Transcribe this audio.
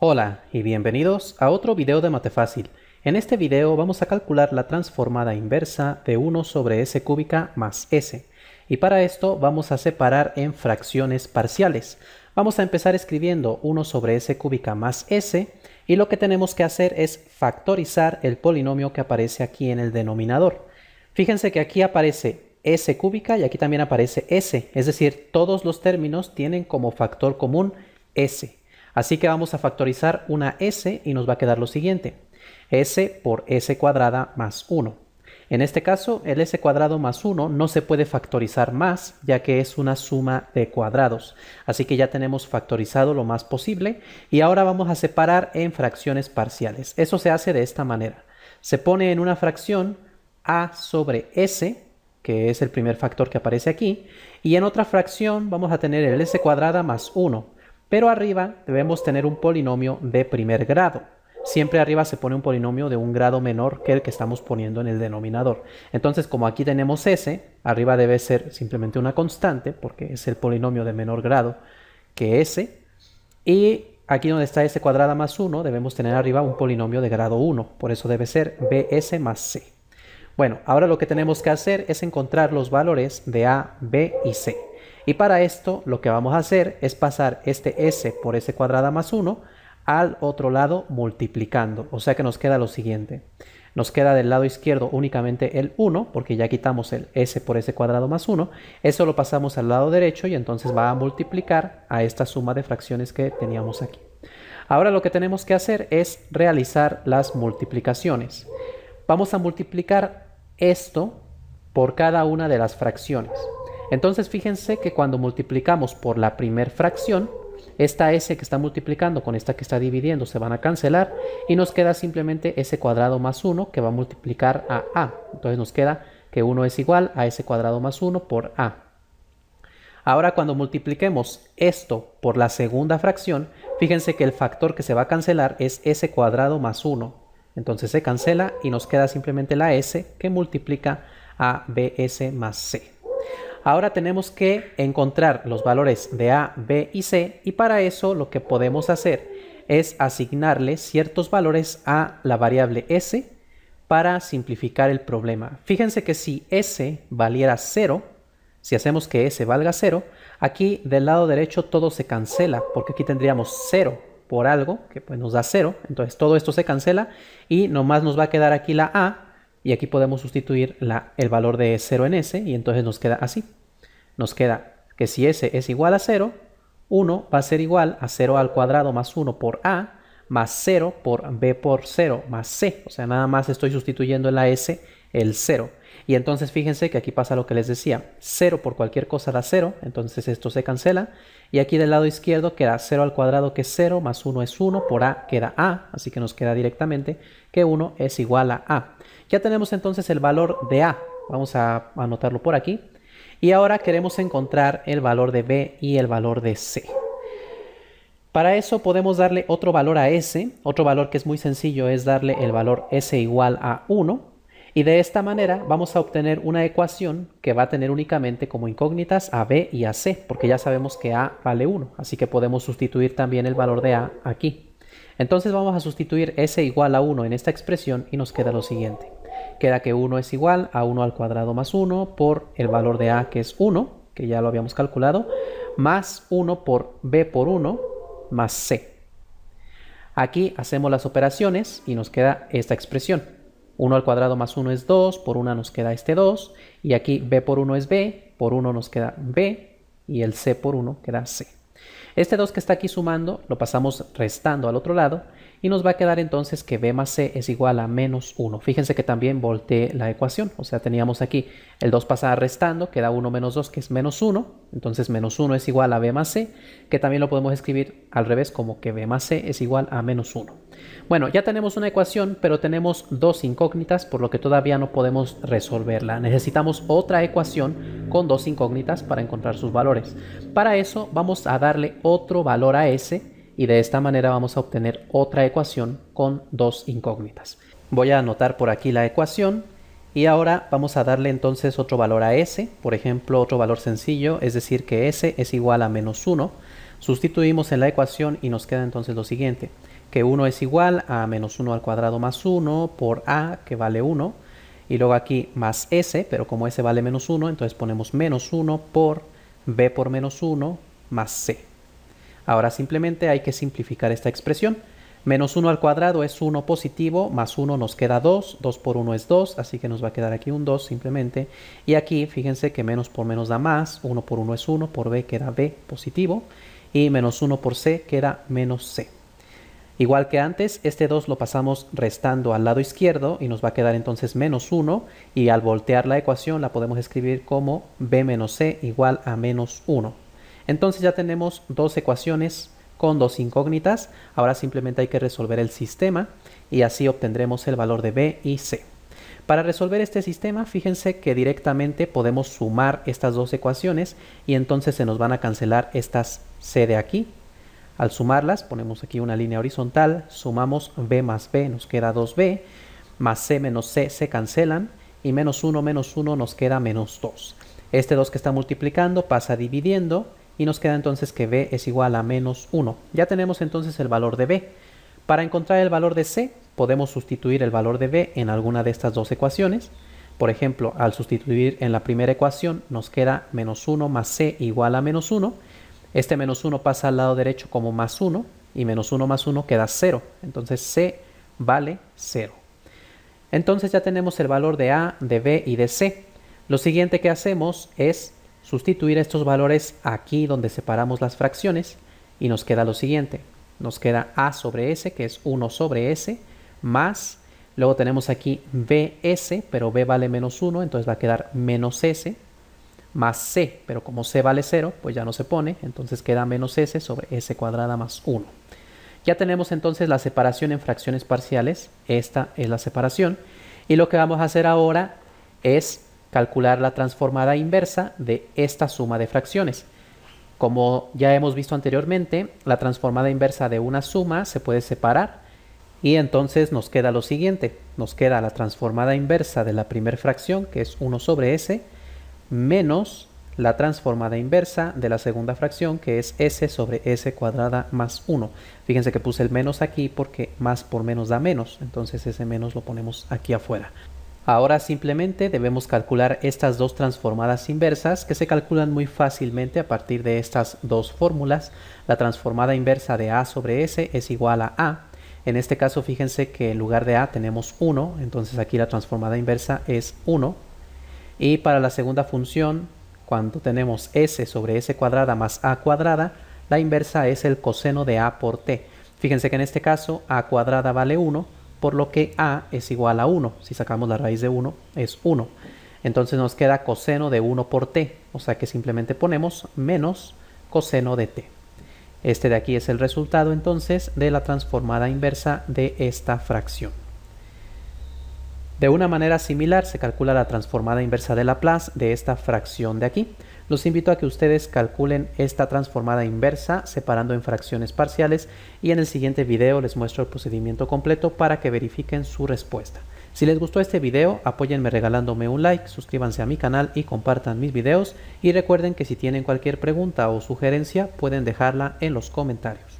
Hola y bienvenidos a otro video de Mate Fácil. En este video vamos a calcular la transformada inversa de 1 sobre s cúbica más s. Y para esto vamos a separar en fracciones parciales. Vamos a empezar escribiendo 1 sobre s cúbica más s y lo que tenemos que hacer es factorizar el polinomio que aparece aquí en el denominador. Fíjense que aquí aparece s cúbica y aquí también aparece s, es decir, todos los términos tienen como factor común s. Así que vamos a factorizar una s y nos va a quedar lo siguiente. s por s cuadrada más 1. En este caso, el s cuadrado más 1 no se puede factorizar más, ya que es una suma de cuadrados. Así que ya tenemos factorizado lo más posible y ahora vamos a separar en fracciones parciales. Eso se hace de esta manera. Se pone en una fracción a sobre s, que es el primer factor que aparece aquí, y en otra fracción vamos a tener el s cuadrada más 1 pero arriba debemos tener un polinomio de primer grado. Siempre arriba se pone un polinomio de un grado menor que el que estamos poniendo en el denominador. Entonces, como aquí tenemos s, arriba debe ser simplemente una constante, porque es el polinomio de menor grado que s. Y aquí donde está s cuadrada más 1, debemos tener arriba un polinomio de grado 1. Por eso debe ser bs más c. Bueno, ahora lo que tenemos que hacer es encontrar los valores de a, b y c. Y para esto lo que vamos a hacer es pasar este s por s cuadrada más 1 al otro lado multiplicando. O sea que nos queda lo siguiente. Nos queda del lado izquierdo únicamente el 1, porque ya quitamos el s por s cuadrado más 1. Eso lo pasamos al lado derecho y entonces va a multiplicar a esta suma de fracciones que teníamos aquí. Ahora lo que tenemos que hacer es realizar las multiplicaciones. Vamos a multiplicar esto por cada una de las fracciones. Entonces fíjense que cuando multiplicamos por la primer fracción, esta s que está multiplicando con esta que está dividiendo se van a cancelar y nos queda simplemente s cuadrado más 1 que va a multiplicar a a. Entonces nos queda que 1 es igual a s cuadrado más 1 por a. Ahora cuando multipliquemos esto por la segunda fracción, fíjense que el factor que se va a cancelar es s cuadrado más 1. Entonces se cancela y nos queda simplemente la s que multiplica a bs más c. Ahora tenemos que encontrar los valores de A, B y C y para eso lo que podemos hacer es asignarle ciertos valores a la variable S para simplificar el problema. Fíjense que si S valiera 0, si hacemos que S valga 0, aquí del lado derecho todo se cancela porque aquí tendríamos 0 por algo que pues nos da 0, entonces todo esto se cancela y nomás nos va a quedar aquí la A y aquí podemos sustituir la, el valor de 0 en S y entonces nos queda así nos queda que si s es igual a 0, 1 va a ser igual a 0 al cuadrado más 1 por a más 0 por b por 0 más c. O sea, nada más estoy sustituyendo en la s el 0. Y entonces fíjense que aquí pasa lo que les decía. 0 por cualquier cosa da 0, entonces esto se cancela. Y aquí del lado izquierdo queda 0 al cuadrado que es 0, más 1 es 1, por a queda a, así que nos queda directamente que 1 es igual a a. Ya tenemos entonces el valor de a. Vamos a anotarlo por aquí. Y ahora queremos encontrar el valor de B y el valor de C. Para eso podemos darle otro valor a S. Otro valor que es muy sencillo es darle el valor S igual a 1. Y de esta manera vamos a obtener una ecuación que va a tener únicamente como incógnitas a B y a C, porque ya sabemos que A vale 1. Así que podemos sustituir también el valor de A aquí. Entonces vamos a sustituir S igual a 1 en esta expresión y nos queda lo siguiente queda que 1 es igual a 1 al cuadrado más 1 por el valor de a que es 1, que ya lo habíamos calculado, más 1 por b por 1 más c. Aquí hacemos las operaciones y nos queda esta expresión. 1 al cuadrado más 1 es 2, por 1 nos queda este 2, y aquí b por 1 es b, por 1 nos queda b, y el c por 1 queda c. Este 2 que está aquí sumando lo pasamos restando al otro lado, y nos va a quedar entonces que b más c es igual a menos 1. Fíjense que también volteé la ecuación, o sea, teníamos aquí el 2 pasa restando, queda 1 menos 2 que es menos 1, entonces menos 1 es igual a b más c, que también lo podemos escribir al revés como que b más c es igual a menos 1. Bueno, ya tenemos una ecuación, pero tenemos dos incógnitas, por lo que todavía no podemos resolverla. Necesitamos otra ecuación con dos incógnitas para encontrar sus valores. Para eso vamos a darle otro valor a s, y de esta manera vamos a obtener otra ecuación con dos incógnitas. Voy a anotar por aquí la ecuación y ahora vamos a darle entonces otro valor a s, por ejemplo otro valor sencillo, es decir que s es igual a menos 1. Sustituimos en la ecuación y nos queda entonces lo siguiente, que 1 es igual a menos 1 al cuadrado más 1 por a, que vale 1, y luego aquí más s, pero como s vale menos 1, entonces ponemos menos 1 por b por menos 1 más c. Ahora simplemente hay que simplificar esta expresión. Menos 1 al cuadrado es 1 positivo, más 1 nos queda 2, 2 por 1 es 2, así que nos va a quedar aquí un 2 simplemente. Y aquí fíjense que menos por menos da más, 1 por 1 es 1, por b queda b positivo, y menos 1 por c queda menos c. Igual que antes, este 2 lo pasamos restando al lado izquierdo y nos va a quedar entonces menos 1 y al voltear la ecuación la podemos escribir como b menos c igual a menos 1. Entonces ya tenemos dos ecuaciones con dos incógnitas. Ahora simplemente hay que resolver el sistema y así obtendremos el valor de b y c. Para resolver este sistema, fíjense que directamente podemos sumar estas dos ecuaciones y entonces se nos van a cancelar estas c de aquí al sumarlas, ponemos aquí una línea horizontal, sumamos b más b, nos queda 2b, más c menos c se cancelan, y menos 1 menos 1 nos queda menos 2. Este 2 que está multiplicando pasa dividiendo, y nos queda entonces que b es igual a menos 1. Ya tenemos entonces el valor de b. Para encontrar el valor de c, podemos sustituir el valor de b en alguna de estas dos ecuaciones. Por ejemplo, al sustituir en la primera ecuación nos queda menos 1 más c igual a menos 1, este menos 1 pasa al lado derecho como más 1 y menos 1 más 1 queda 0. Entonces C vale 0. Entonces ya tenemos el valor de A, de B y de C. Lo siguiente que hacemos es sustituir estos valores aquí donde separamos las fracciones y nos queda lo siguiente. Nos queda A sobre S, que es 1 sobre S, más, luego tenemos aquí BS, pero B vale menos 1, entonces va a quedar menos S, más c, pero como c vale 0, pues ya no se pone, entonces queda menos s sobre s cuadrada más 1. Ya tenemos entonces la separación en fracciones parciales, esta es la separación, y lo que vamos a hacer ahora es calcular la transformada inversa de esta suma de fracciones. Como ya hemos visto anteriormente, la transformada inversa de una suma se puede separar y entonces nos queda lo siguiente, nos queda la transformada inversa de la primera fracción que es 1 sobre s menos la transformada inversa de la segunda fracción que es s sobre s cuadrada más 1. Fíjense que puse el menos aquí porque más por menos da menos, entonces ese menos lo ponemos aquí afuera. Ahora simplemente debemos calcular estas dos transformadas inversas que se calculan muy fácilmente a partir de estas dos fórmulas. La transformada inversa de a sobre s es igual a a. En este caso fíjense que en lugar de a tenemos 1, entonces aquí la transformada inversa es 1 y para la segunda función, cuando tenemos s sobre s cuadrada más a cuadrada, la inversa es el coseno de a por t. Fíjense que en este caso a cuadrada vale 1, por lo que a es igual a 1. Si sacamos la raíz de 1 es 1. Entonces nos queda coseno de 1 por t, o sea que simplemente ponemos menos coseno de t. Este de aquí es el resultado entonces de la transformada inversa de esta fracción. De una manera similar se calcula la transformada inversa de Laplace de esta fracción de aquí. Los invito a que ustedes calculen esta transformada inversa separando en fracciones parciales y en el siguiente video les muestro el procedimiento completo para que verifiquen su respuesta. Si les gustó este video, apóyenme regalándome un like, suscríbanse a mi canal y compartan mis videos y recuerden que si tienen cualquier pregunta o sugerencia pueden dejarla en los comentarios.